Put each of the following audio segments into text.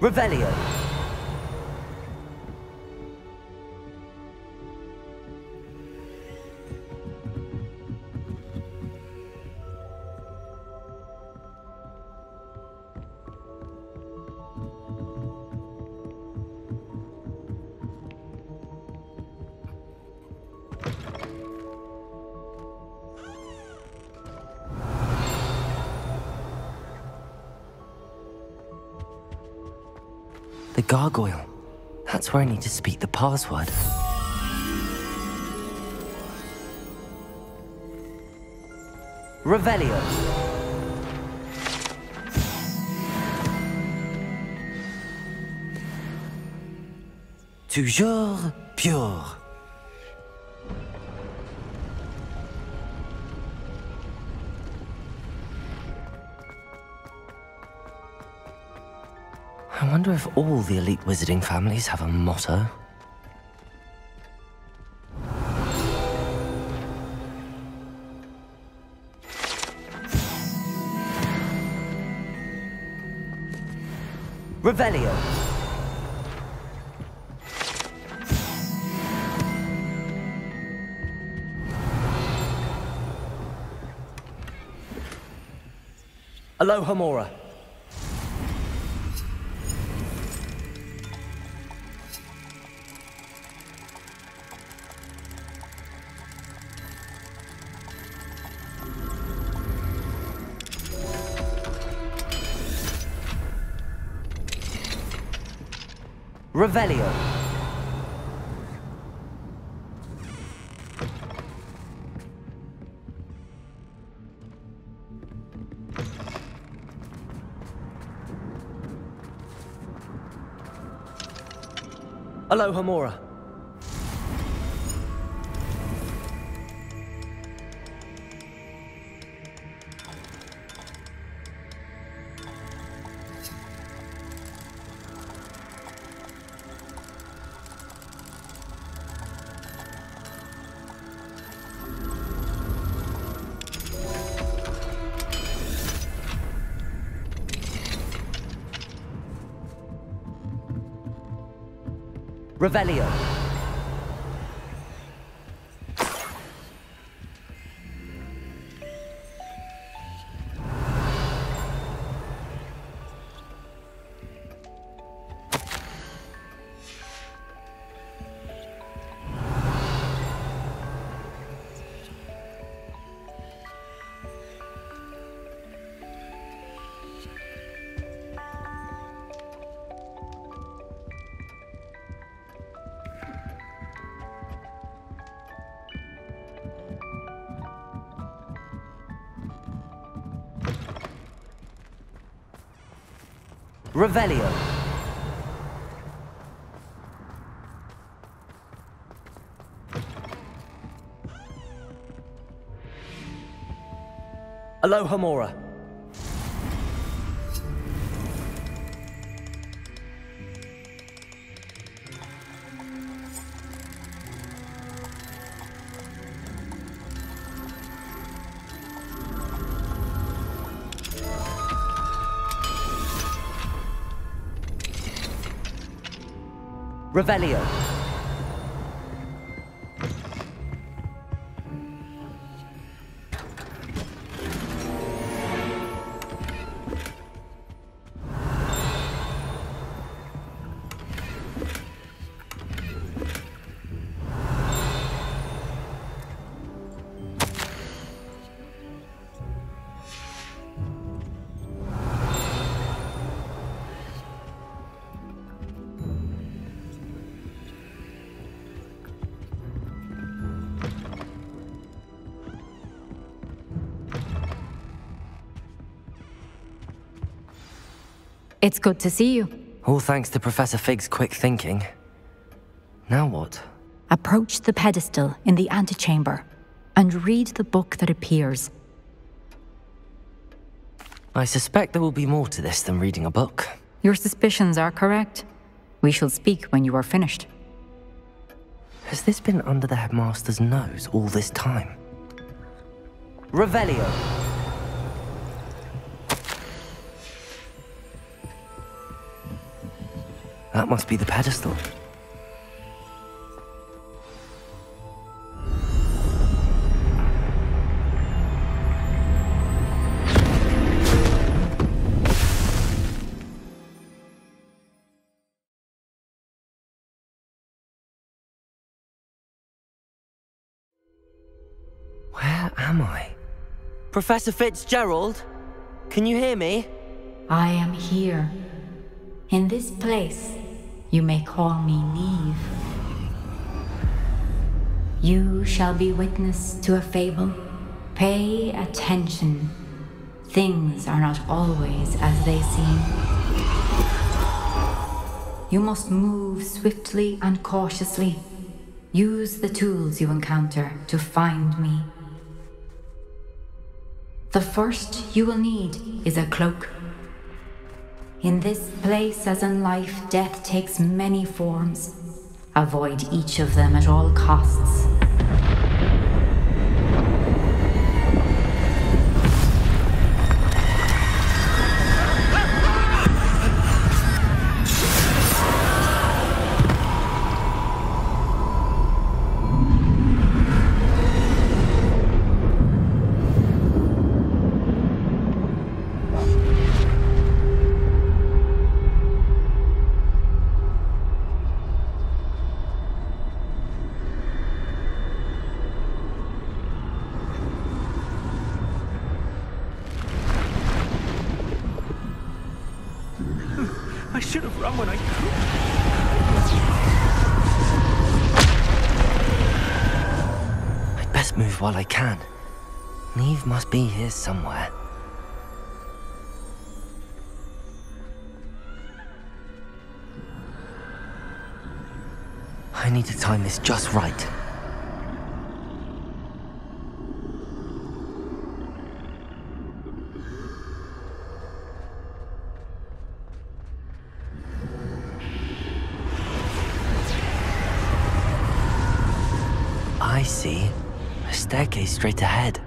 Revelio. Gargoyle. That's where I need to speak the password. Revelio. Toujours pure. I wonder if all the elite wizarding families have a motto. Revelio. Alohomora. Revelio. Alohomora. Revelio. Revelio. Alohomora. Revelio. It's good to see you. All thanks to Professor Fig's quick thinking. Now what? Approach the pedestal in the antechamber and read the book that appears. I suspect there will be more to this than reading a book. Your suspicions are correct. We shall speak when you are finished. Has this been under the headmaster's nose all this time? Revelio. That must be the pedestal. Where am I? Professor Fitzgerald? Can you hear me? I am here. In this place, you may call me Niamh. You shall be witness to a fable. Pay attention. Things are not always as they seem. You must move swiftly and cautiously. Use the tools you encounter to find me. The first you will need is a cloak. In this place, as in life, death takes many forms. Avoid each of them at all costs. While I can. Niamh must be here somewhere. I need to time this just right. Straight ahead.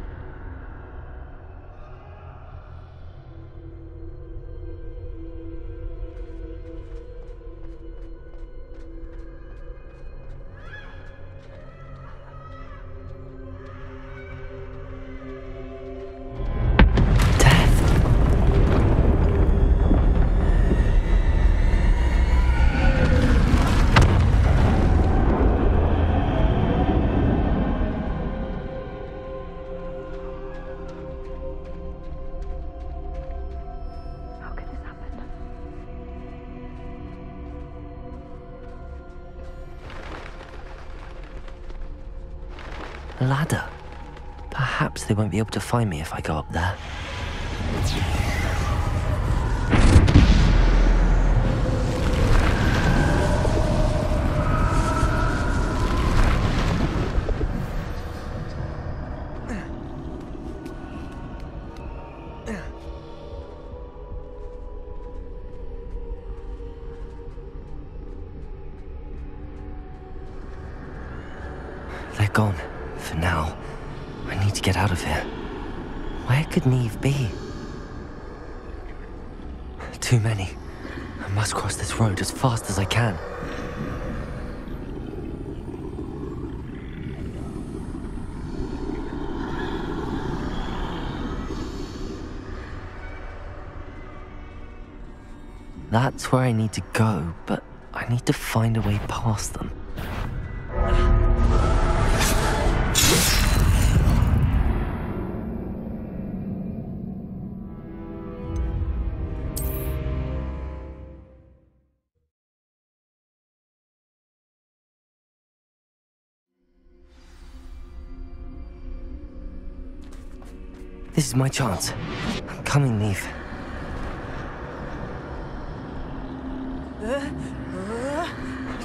Ladder. Perhaps they won't be able to find me if I go up there. That's where I need to go, but I need to find a way past them. This is my chance. I'm coming, Niamh.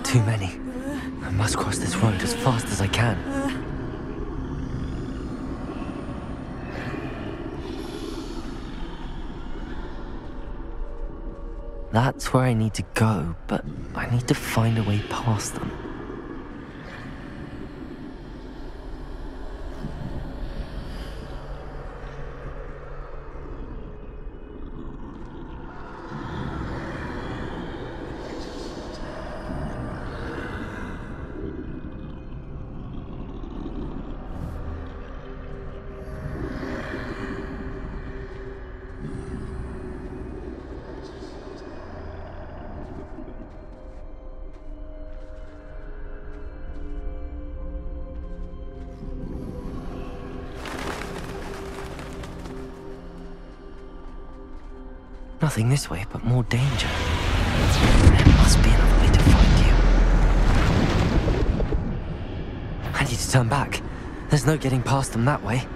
Too many. I must cross this road as fast as I can. That's where I need to go, but I need to find a way past them. Nothing this way, but more danger. There must be another way to find you. I need to turn back. There's no getting past them that way.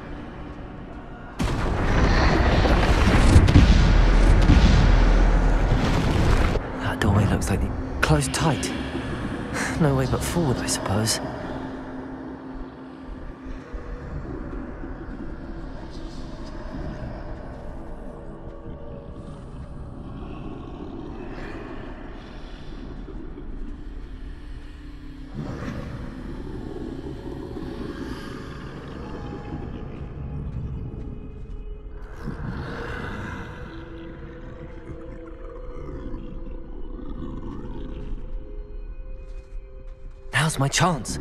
That doorway looks like it closed tight. No way but forward, I suppose. Now's my chance.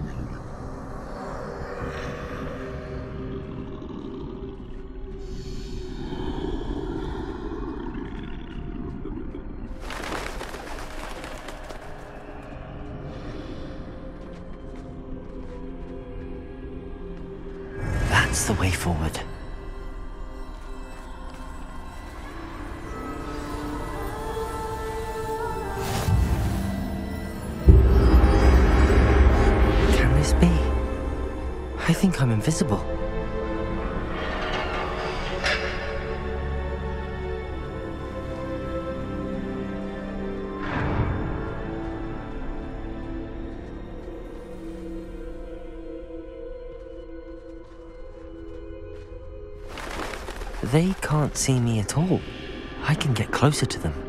I'm invisible. They can't see me at all. I can get closer to them.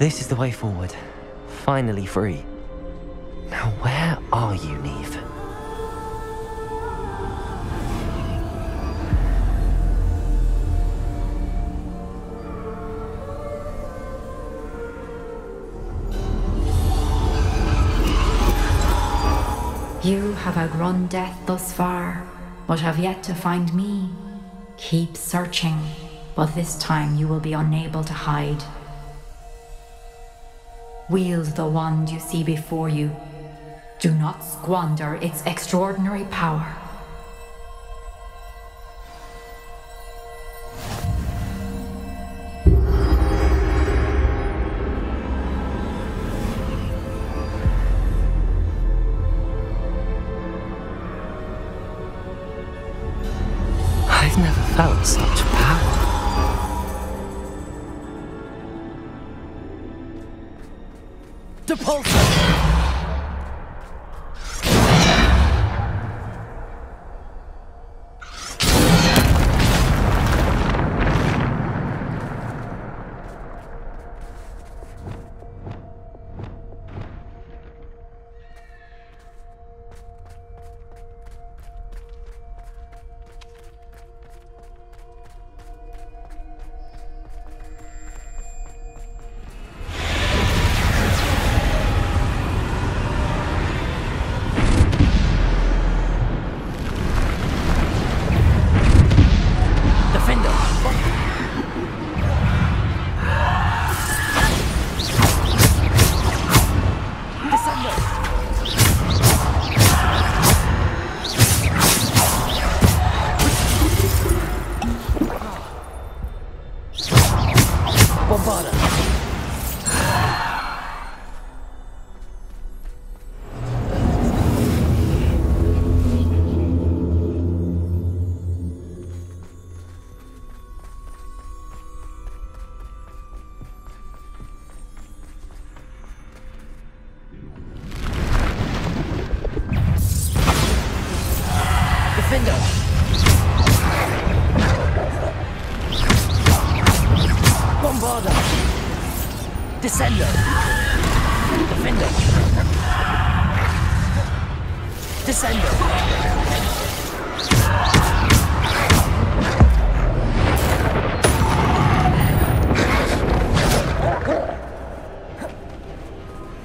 This is the way forward. Finally free. Now where are you, Niamh? You have outrun death thus far, but have yet to find me. Keep searching, but this time you will be unable to hide. Wield the wand you see before you. Do not squander its extraordinary power. I've never felt such power. Depulso! Descendo! Defender! Descendo!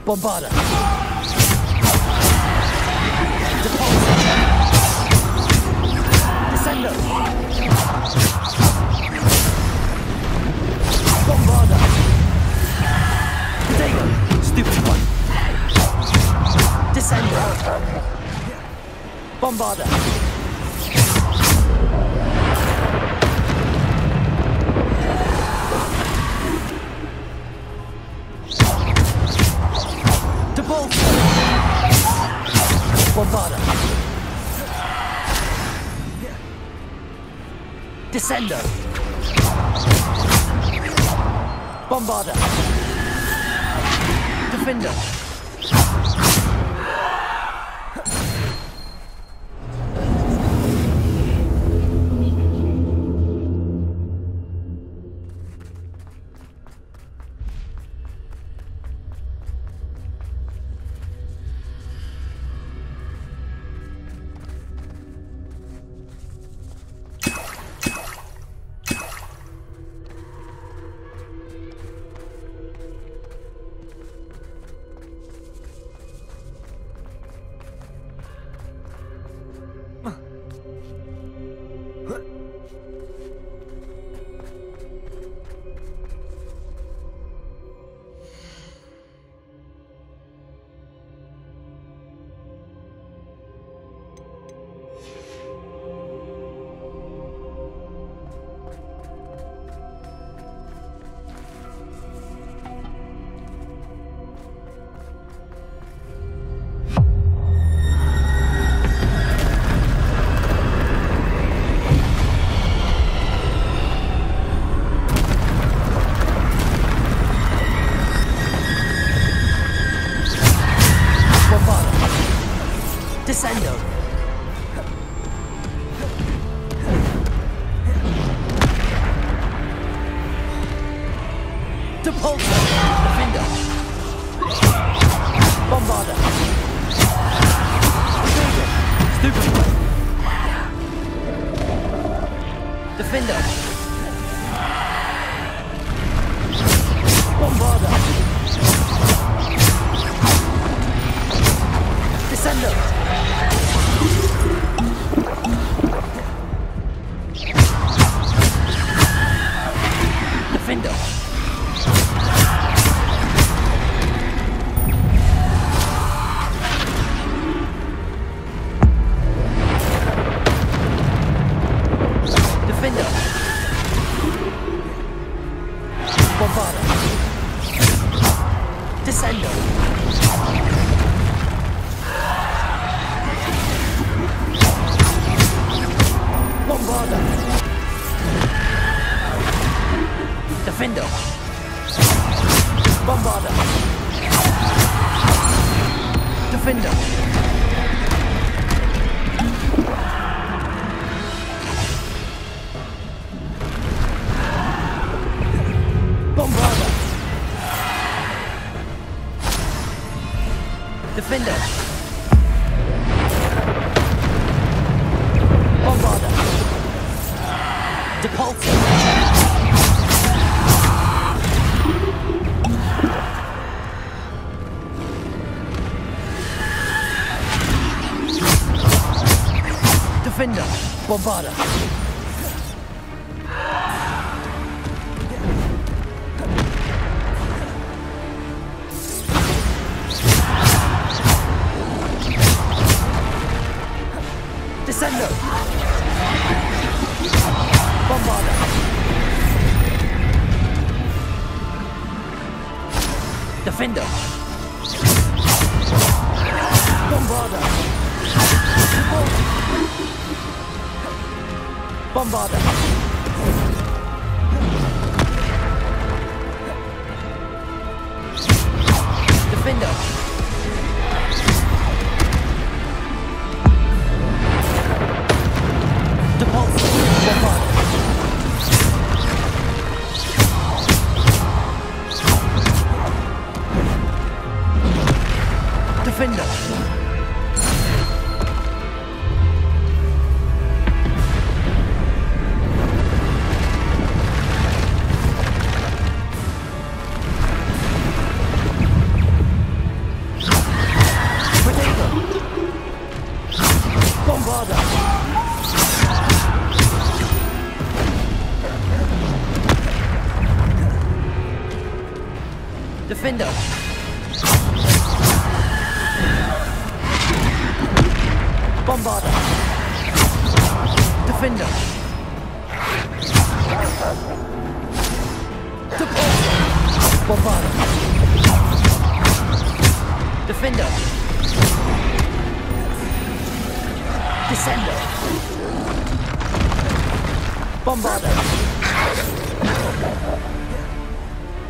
Bombarda! Descendo! Bombarda! stupid one. Descendo. Bombarda. Debolter. Bombarda. Descendo. Bombarda. Finder. Vambora!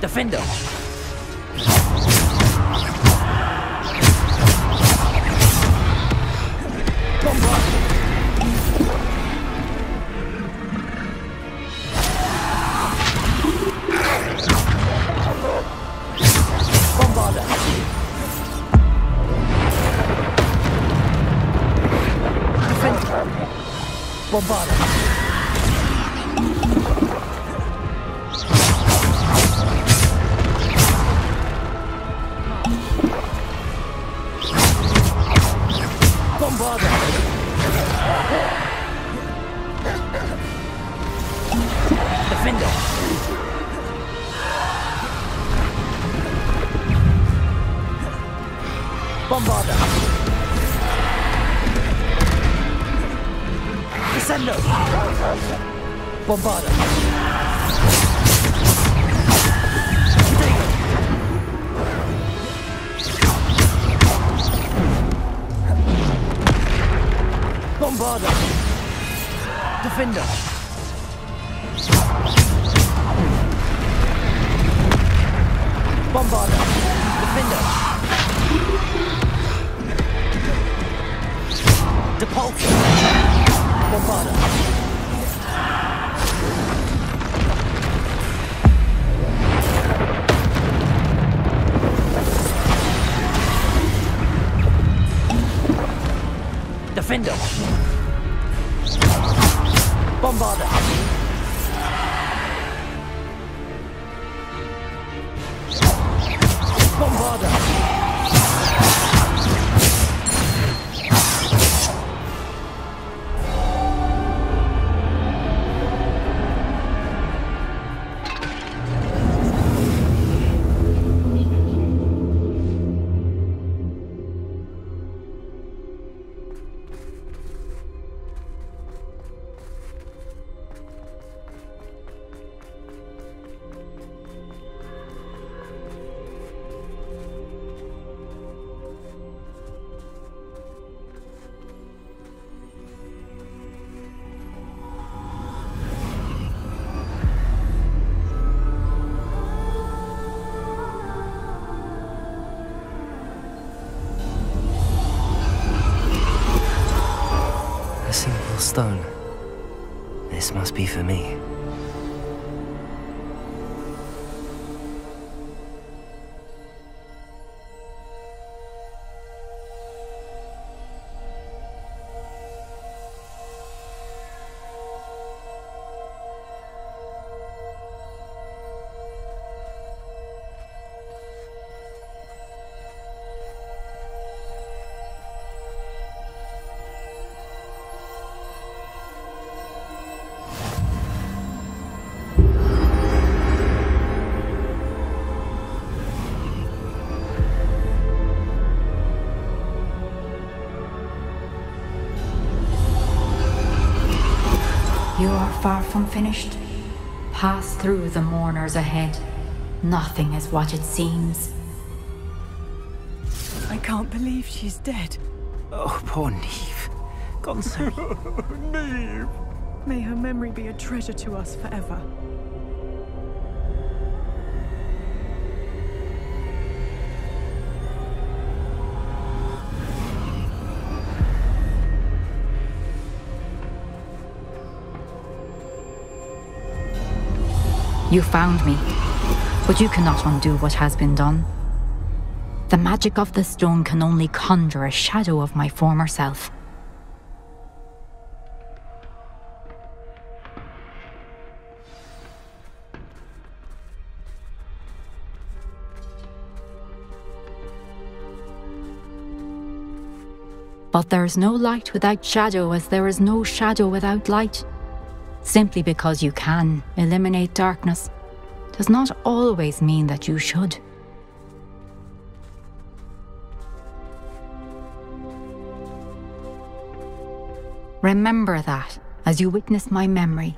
Defender. Bombarda. Potato. Bombarda. Defender. hastane. Far from finished. Pass through the mourners ahead. Nothing is what it seems. I can't believe she's dead. Oh, poor Niamh. Gone so Niamh! May her memory be a treasure to us forever. You found me, but you cannot undo what has been done. The magic of the stone can only conjure a shadow of my former self. But there is no light without shadow, as there is no shadow without light. Simply because you can eliminate darkness does not always mean that you should. Remember that as you witness my memory.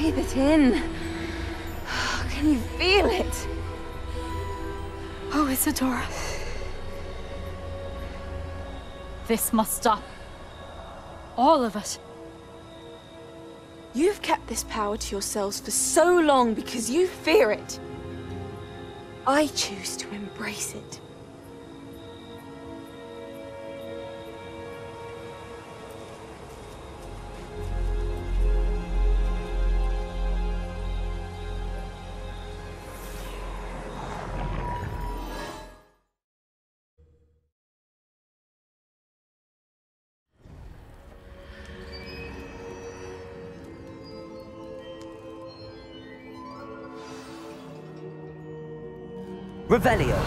Breathe it in. Oh, can you feel it? Oh, Isadora. This must stop. All of it. You've kept this power to yourselves for so long because you fear it. I choose to embrace it. Revelio.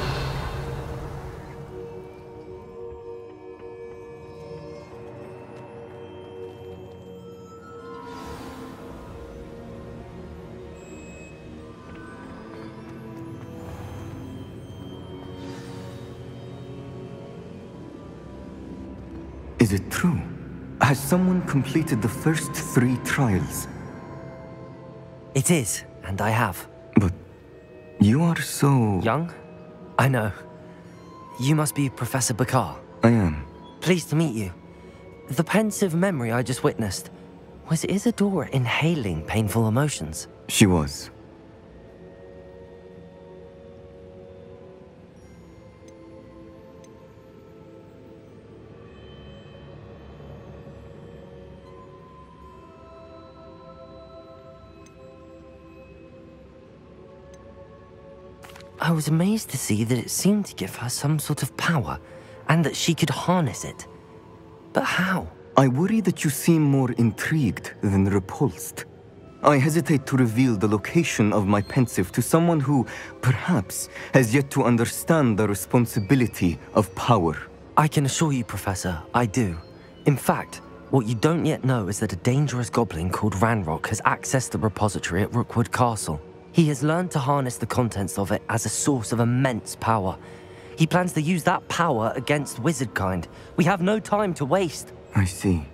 Is it true? Has someone completed the first three trials? It is, and I have. You are so... Young? I know. You must be Professor Bakar. I am. Pleased to meet you. The Pensieve memory I just witnessed. Was Isadora inhaling painful emotions? She was. I was amazed to see that it seemed to give her some sort of power, and that she could harness it. But how? I worry that you seem more intrigued than repulsed. I hesitate to reveal the location of my Pensieve to someone who, perhaps, has yet to understand the responsibility of power. I can assure you, Professor, I do. In fact, what you don't yet know is that a dangerous goblin called Ranrock has accessed the repository at Rookwood Castle. He has learned to harness the contents of it as a source of immense power. He plans to use that power against wizardkind. We have no time to waste. I see.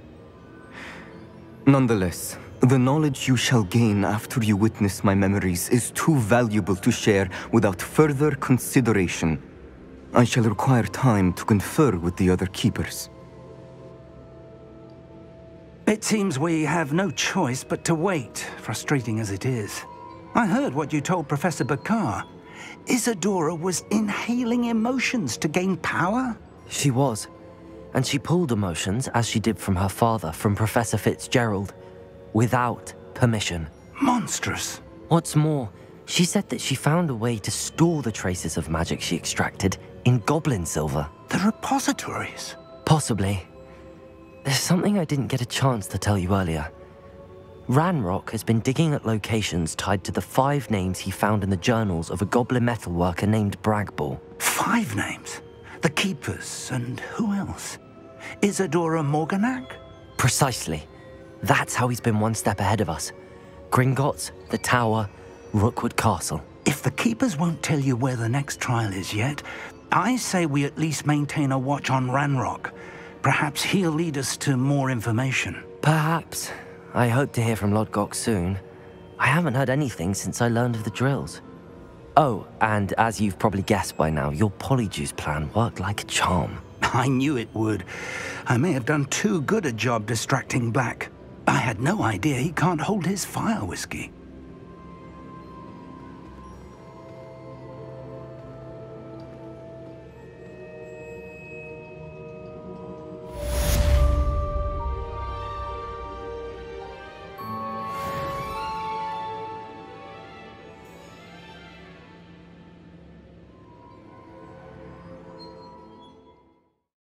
Nonetheless, the knowledge you shall gain after you witness my memories is too valuable to share without further consideration. I shall require time to confer with the other keepers. It seems we have no choice but to wait, frustrating as it is. I heard what you told Professor Bakar. Isidora was inhaling emotions to gain power? She was. And she pulled emotions, as she did from her father, from Professor Fitzgerald, without permission. Monstrous. What's more, She said that she found a way to store the traces of magic she extracted in goblin silver. The repositories? Possibly. There's something I didn't get a chance to tell you earlier. Ranrock has been digging at locations tied to the five names he found in the journals of a goblin metalworker named Bragball. Five names? The Keepers, and who else? Isidora Morganach? Precisely. That's how he's been one step ahead of us. Gringotts, the Tower, Rookwood Castle. If the Keepers won't tell you where the next trial is yet, I say we at least maintain a watch on Ranrock. Perhaps he'll lead us to more information. Perhaps. I hope to hear from Lodgok soon. I haven't heard anything since I learned of the drills. Oh, and as you've probably guessed by now, your Polyjuice plan worked like a charm. I knew it would. I may have done too good a job distracting Black. I had no idea he can't hold his fire whiskey.